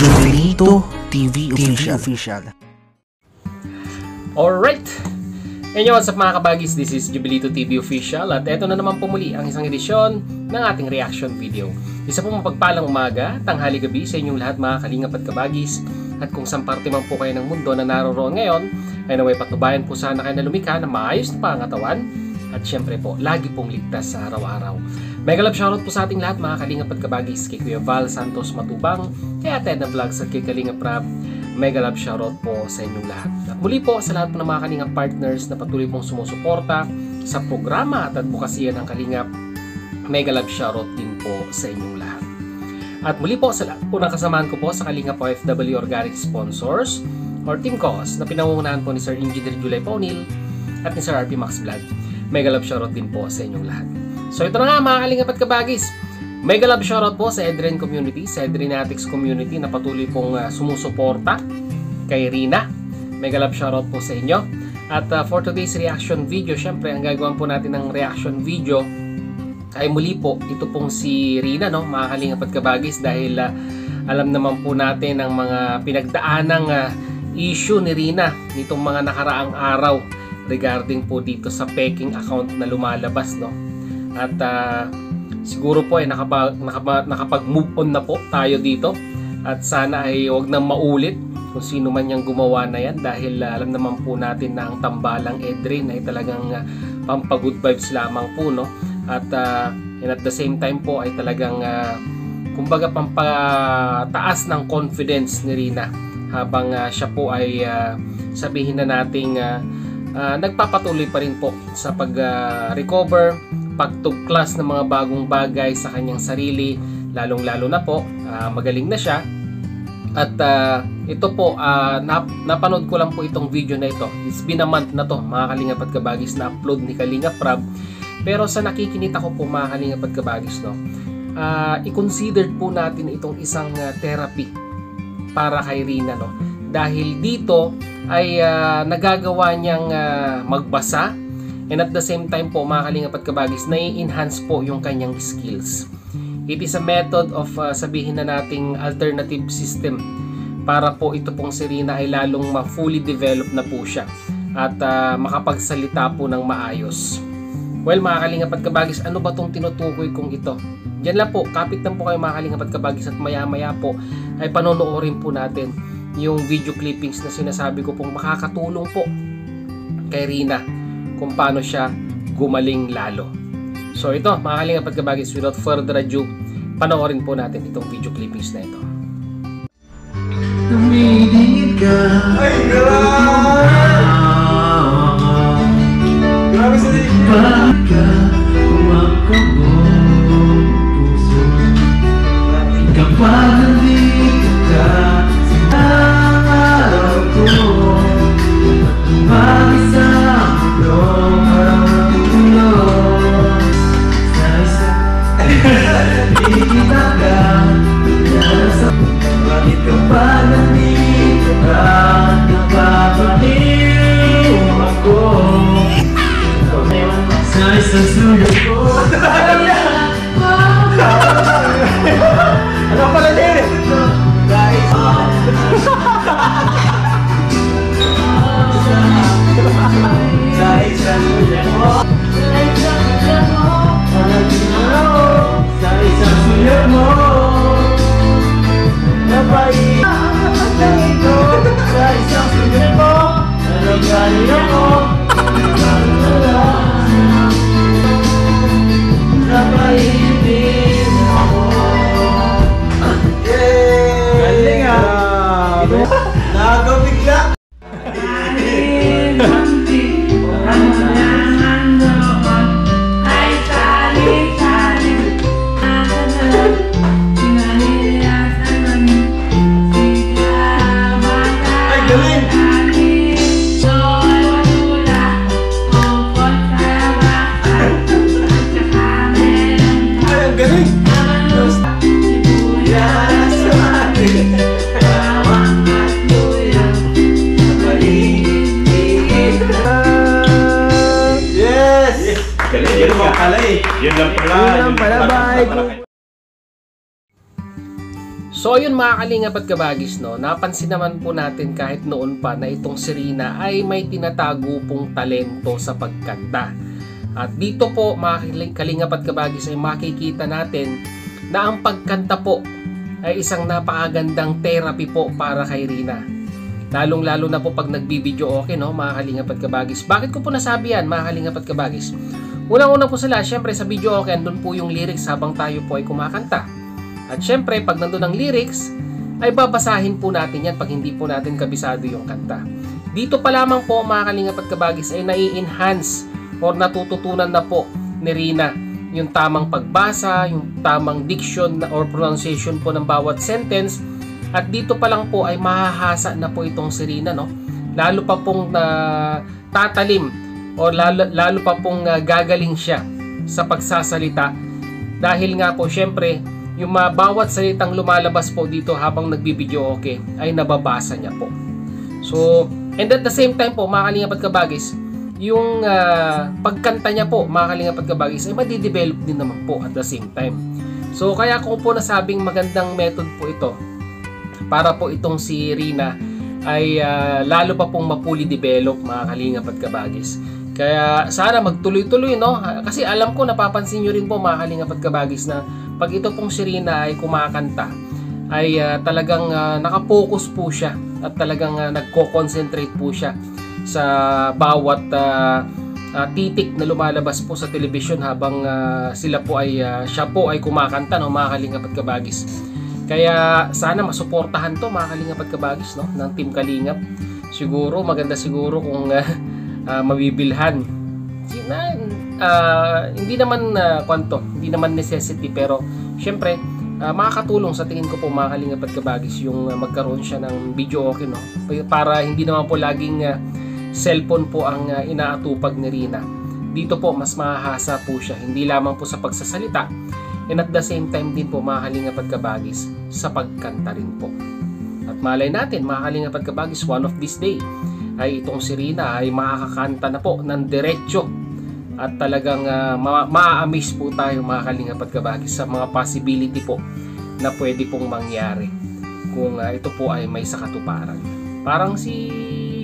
Jubilito TV Official. Alright! And yo, what's up mga kabagis? This is Jubilito TV Official at eto na naman po muli ang isang edisyon ng ating reaction video. Isa po mapagpalang umaga, tanghali gabi sa inyong lahat mga kalingap at kabagis at kung saan parte man po kayo ng mundo na naroroon ngayon ay naway patnubayan po sana kayo na lumikha na maayos na pangatawan at syempre po, lagi pong ligtas sa araw-araw. Mega love shoutout po sa ating lahat mga kalingap at kabagis kay Kuya Val Santos Matubang, kay Ate Edna Vlogs at kay Kalingap Rab. Mega love shoutout po sa inyong lahat. At muli po sa lahat po ng mga kalingap partners na patuloy pong sumusuporta sa programa at advokasya ng kalingap. Mega love shoutout din po sa inyong lahat. At muli po sa lahat po ng kasamahan ko po sa Kalingap OFW Organic Sponsors or Team Cause na pinangungunahan po ni Sir Engineer July Paunil at ni Sir RP Max Vlog. Mega love shoutout din po sa inyong lahat. So ito na nga mga kalingap at kabagis. Mega love shoutout po sa Edren Community, sa Edrenatics Community na patuloy pong uh, sumusuporta kay Rina. Mega love shoutout po sa inyo. At uh, for today's reaction video, syempre ang gagawin po natin ng reaction video ay muli po ito pong si Rina no, mga kalingap at kabagis dahil uh, alam naman po natin ang mga pinagdaanang uh, issue ni Rina nitong mga nakaraang araw regarding po dito sa peking account na lumalabas no at uh, siguro po ay nakapag, nakapag, nakapag-move on na po tayo dito. At sana ay wag nang maulit kung sino man yung gumawa na yan dahil uh, alam naman po natin na ang tambalang Edrin ay talagang uh, pampagood vibes lamang po no at uh, and at the same time po ay talagang uh, kumbaga pampataas ng confidence ni Rina habang uh, siya po ay uh, sabihin na nating uh, uh, nagpapatuloy pa rin po sa pag-recover uh, pagtuklas ng mga bagong bagay sa kanyang sarili, lalong-lalo na po, uh, magaling na siya. At uh, ito po, uh, nap napanood ko lang po itong video na ito. It's been a month na to, mga kalingap at kabagis na upload ni Kalingap Rab. Pero sa nakikinita ko po mga kalingap at no, uh, i-consider po natin itong isang uh, therapy para kay Rina. No? Dahil dito ay uh, nagagawa niyang uh, magbasa, And at the same time po, mga kalingap kabagis, nai-enhance po yung kanyang skills. It is a method of uh, sabihin na nating alternative system para po ito pong Serena ay lalong ma-fully develop na po siya at uh, makapagsalita po ng maayos. Well, mga kalingap kabagis, ano ba tong tinutukoy kong ito? Diyan lang po, kapit lang po kayo mga kalingap at kabagis at maya-maya po ay panonoorin po natin yung video clippings na sinasabi ko pong makakatulong po kay Rina kung paano siya gumaling lalo. So ito, mga kalingap at kabagis, without further ado, panoorin po natin itong video clippings na ito. Tumingin ka Ay, Grabe sa din Bakit ka Umakabong puso Kapag Hindi kita ka. Bakit ka pa nandito ka Napapaliw ako. Sa isang suyo ko everybody Galing, yun lang pala eh. Yun lang pala. Yun lang pala, bye. So ayun mga kalingap at kabagis no, napansin naman po natin kahit noon pa na itong si Rina ay may tinatago pong talento sa pagkanta. At dito po mga kaling- kalingap at kabagis ay makikita natin na ang pagkanta po ay isang napakagandang therapy po para kay Rina. Lalong lalo na po pag nagbibideo okay no mga kalingap at kabagis. Bakit ko po nasabi yan mga kalingap at kabagis? Unang-una po sila, syempre sa video okay, andun po yung lyrics habang tayo po ay kumakanta. At syempre, pag nandun ang lyrics, ay babasahin po natin yan pag hindi po natin kabisado yung kanta. Dito pa lamang po mga kalingap at kabagis ay nai-enhance or natututunan na po ni Rina yung tamang pagbasa, yung tamang diction or pronunciation po ng bawat sentence. At dito pa lang po ay mahahasa na po itong si Rina, no? Lalo pa pong na tatalim o lalo, lalo pa pong ah, gagaling siya sa pagsasalita dahil nga po syempre yung mga bawat salitang lumalabas po dito habang nagbibideo okay ay nababasa niya po. So, and at the same time po, mga kalingap at kabagis, yung ah, pagkanta niya po, mga kalingap at kabagis, ay madidevelop din naman po at the same time. So, kaya ko po nasabing magandang method po ito para po itong si Rina ay ah, lalo pa pong mapuli develop mga kalingap kabagis. Kaya sana magtuloy-tuloy no kasi alam ko napapansin nyo rin po mga kalingap at kabagis na pag ito pong si Rina ay kumakanta ay ah, talagang ah, nakapokus po siya at talagang ah, nagko-concentrate po siya sa bawat ah, ah, titik na lumalabas po sa television habang ah, sila po ay ah, siya po ay kumakanta no mga kalingap at kabagis. Kaya sana masuportahan to mga kalingap at kabagis no ng Team Kalingap. Siguro maganda siguro kung ah, ah, mabibilhan. Na, ah, hindi naman uh, kwanto, hindi naman necessity pero syempre ah, makakatulong sa tingin ko po mga kalingap at kabagis yung ah, magkaroon siya ng video okay no? Para hindi naman po laging ah, cellphone po ang ah, inaatupag ni Rina. Dito po mas mahahasa po siya hindi lamang po sa pagsasalita and at the same time din po mga kalingap at kabagis sa pagkanta rin po. At malay natin mga kalingap at kabagis one of this day ay itong si Rina ay makakakanta na po ng diretsyo at talagang uh, ma- maa-amaze po tayo mga kalingap at kabagis sa mga possibility po na pwede pong mangyari kung ah, ito po ay may sakatuparan. Parang si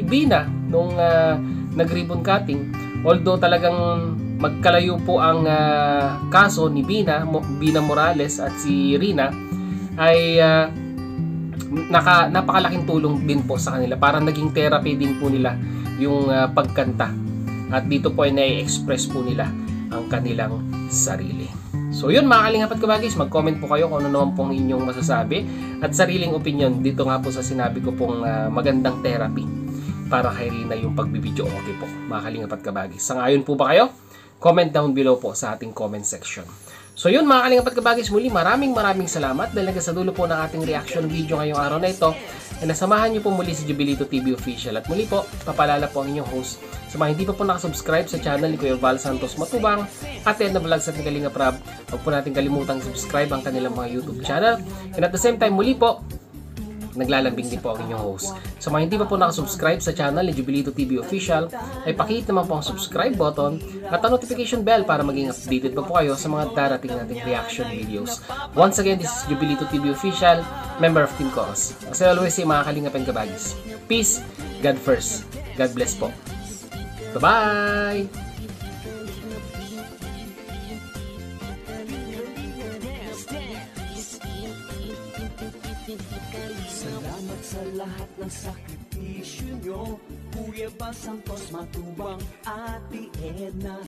Bina nung uh, nag-ribbon cutting, although talagang magkalayo po ang ah, kaso ni Bina, Bina Morales at si Rina ay ah, naka, napakalaking tulong din po sa kanila. Parang naging therapy din po nila yung ah, pagkanta. At dito po ay nai-express po nila ang kanilang sarili. So yun mga kalingap at kabagis, mag-comment po kayo kung ano naman pong inyong masasabi at sariling opinion dito nga po sa sinabi ko pong ah, magandang therapy para kay Rina yung pagbibideo okay po mga kalingap at kabagis. Sangayon po ba kayo? Comment down below po sa ating comment section. So yun mga kalingap at kabagis, muli maraming maraming salamat dahil hanggang sa dulo po ng ating reaction video ngayong araw na ito. Ay nasamahan niyo po muli si Jubilito TV Official. At muli po, papalala po ang inyong host. Sa mga hindi pa po nakasubscribe sa channel ni Kuya Val Santos Matubang at Ed na Vlogs at ni Kalinga Prab huwag po natin kalimutang subscribe ang kanilang mga YouTube channel. And at the same time muli po naglalambing din po ang inyong host. Sa mga hindi pa po nakasubscribe sa channel ni Jubilito TV Official, ay pakihit naman po ang subscribe button at ang notification bell para maging updated pa po kayo sa mga darating nating reaction videos. Once again, this is Jubilito TV Official, member of Team Cause. As always mga kalingap and kabagis, peace, God first. God bless po. Bye-bye! Salamat sa lahat ng sakripisyo nyo. Kuya Bal Santos Matubang Ate Edna